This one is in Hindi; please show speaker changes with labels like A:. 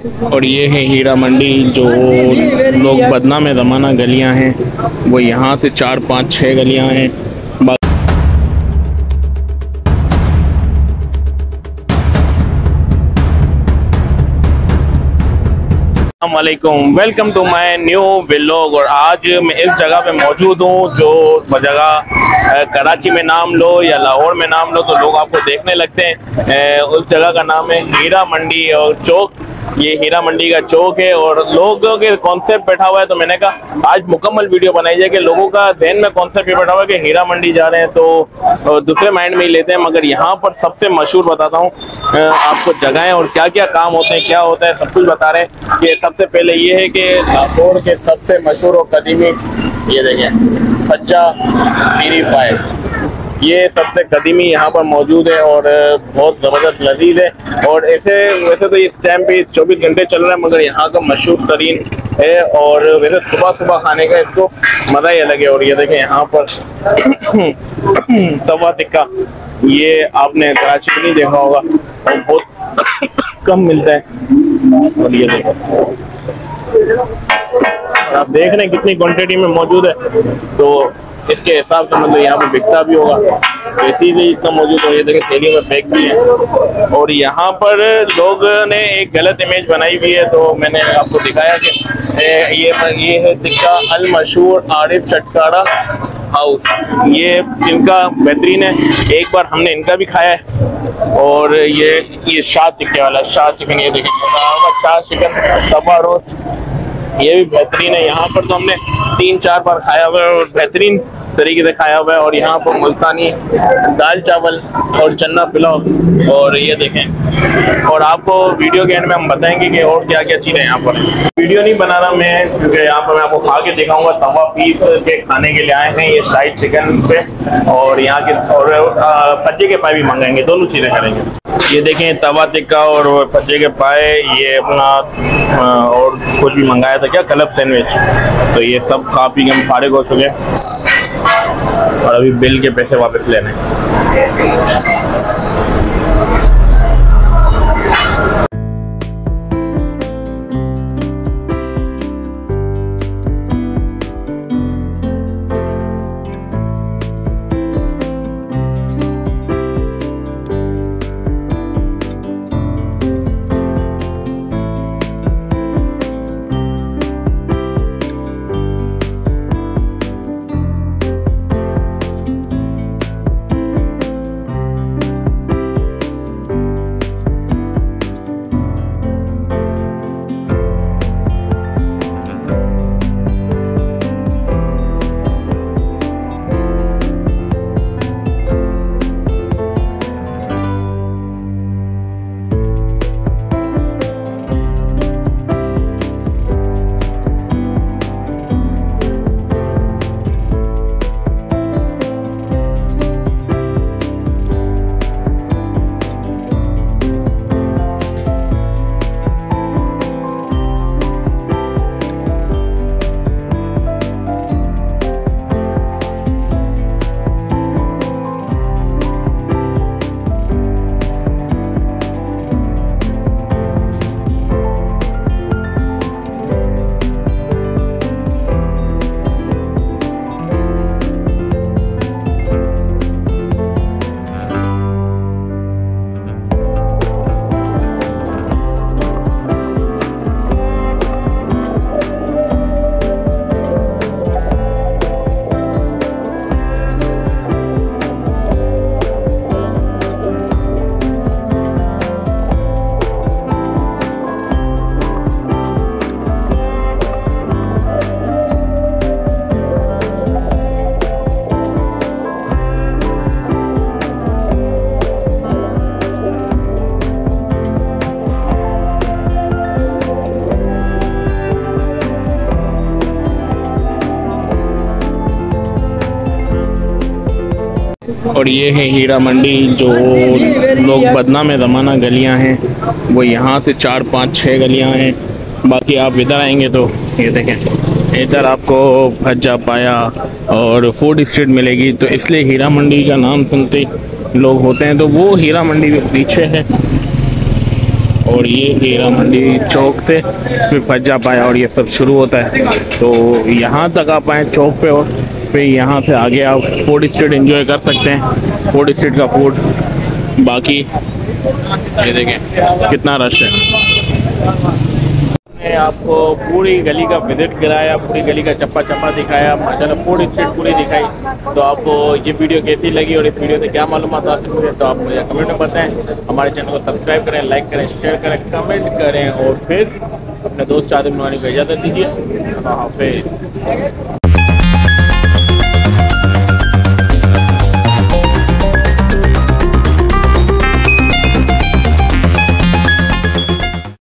A: और ये है हीरा मंडी, जो लोग बदना में रमाना गलियाँ हैं। वो यहाँ से चार, पाँच छः गलियाँ हैं। वालेकुम welcome to my new vlog और आज मैं इस जगह पे मौजूद हूँ, जो जगह कराची में नाम लो या लाहौर में नाम लो तो लोग आपको देखने लगते हैं। उस जगह का नाम है हीरा मंडी और चौक। ये हीरा मंडी का चौक है और लोगों के कॉन्सेप्ट बैठा हुआ है तो मैंने कहा, आज मुकम्मल वीडियो बनाई जाए कि लोगों का जहन में कॉन्सेप्ट ये बैठा हुआ है कि हीरा मंडी जा रहे हैं तो दूसरे माइंड में ही लेते हैं, मगर यहाँ पर सबसे मशहूर बताता हूँ आपको जगहें और क्या क्या काम होते हैं, क्या होता है, सब कुछ बता रहे हैं कि सबसे पहले ये है कि लाहौर के सबसे मशहूर और कदीमी, ये देखें सच्चा प्यूरीफायर ये सबसे कदीमी यहाँ पर मौजूद है और बहुत ज़बरदस्त लजीज है। और ऐसे, वैसे तो इस टाइम पे 24 घंटे चल रहा है, मगर यहाँ का मशहूर तरीन है और वैसे सुबह सुबह खाने का इसको मज़ा ही अलग है। और ये देखें यहाँ पर तवा टिक्का, ये आपने कराची में नहीं देखा होगा, और बहुत कम मिलता है। और ये देखो आप देख रहे हैं कितनी क्वांटिटी में मौजूद है। तो इसके हिसाब से मतलब यहाँ पे बिकता भी होगा। तो इसीलिए इतना मौजूद हो, ये देखें थैली में पैक भी है। और यहाँ पर लोग ने एक गलत इमेज बनाई हुई है तो मैंने आपको दिखाया कि ये ये है दिक्का अल मशहूर आरिफ चटकारा हाउस ये इनका बेहतरीन है। एक बार हमने इनका भी खाया है। और ये ये शाह टिक्के वाला, शाह चिकन ये देखें शाह चिकन तबा रोस्ट ये भी बेहतरीन है। यहाँ पर तो हमने तीन, चार बार खाया हुआ है और बेहतरीन तरीके से खाया हुआ है और यहाँ पर मुल्तानी दाल चावल और चन्ना पुलाव और ये देखें। और आपको वीडियो के एंड में हम बताएँगे कि और क्या क्या चीज़ें यहाँ पर वीडियो नहीं बना रहा मैं, क्योंकि यहाँ पर मैं आपको खा के दिखाऊँगा, तवा पीस के खाने के लिए आए हैं, ये शाही चिकन पे और यहाँ के और पच्चे के पाए भी मंगाएँगे, दोनों चीज़ें करेंगे। ये देखें, तवा टिक्का और पच्चे के पाए, ये अपना और कुछ भी मंगाया था क्या कलब सैंडविच। तो ये सब खा पी के हम फारिग हो चुके हैं। और अभी बिल के पैसे वापस लेने। और ये है हीरा मंडी, जो लोग बदना में रमाना गलियाँ हैं। वो यहाँ से चार, पाँच छः गलियाँ हैं। बाकी आप इधर आएँगे तो ये देखें, इधर आपको भज्जा पाया और फ़ूड स्ट्रीट मिलेगी। तो इसलिए हीरा मंडी का नाम सुनते लोग होते हैं तो वो हीरा मंडी के पीछे है। और ये हीरा मंडी चौक से फिर भज्जा पाया और ये सब शुरू होता है। तो यहाँ तक आप आए चौक पे और फिर यहाँ से आगे आप फ़ूड स्ट्रीट एंजॉय कर सकते हैं। फ़ूड स्ट्रीट का फ़ूड बाकी ये देखें, कितना रश है। मैंने आपको पूरी गली का विज़िट कराया, पूरी गली का चप्पा चप्पा दिखाया, माशाल्लाह फ़ूड स्ट्रीट पूरी दिखाई। तो आपको ये वीडियो कैसी लगी और इस वीडियो से क्या मालूम हासिल हुए तो आप मुझे कमेंट में बताएँ। हमारे चैनल को सब्सक्राइब करें लाइक करें शेयर करें कमेंट करें और फिर अपने दोस्त चादर बनवाने को इजाज़त दीजिए। हाफिज़।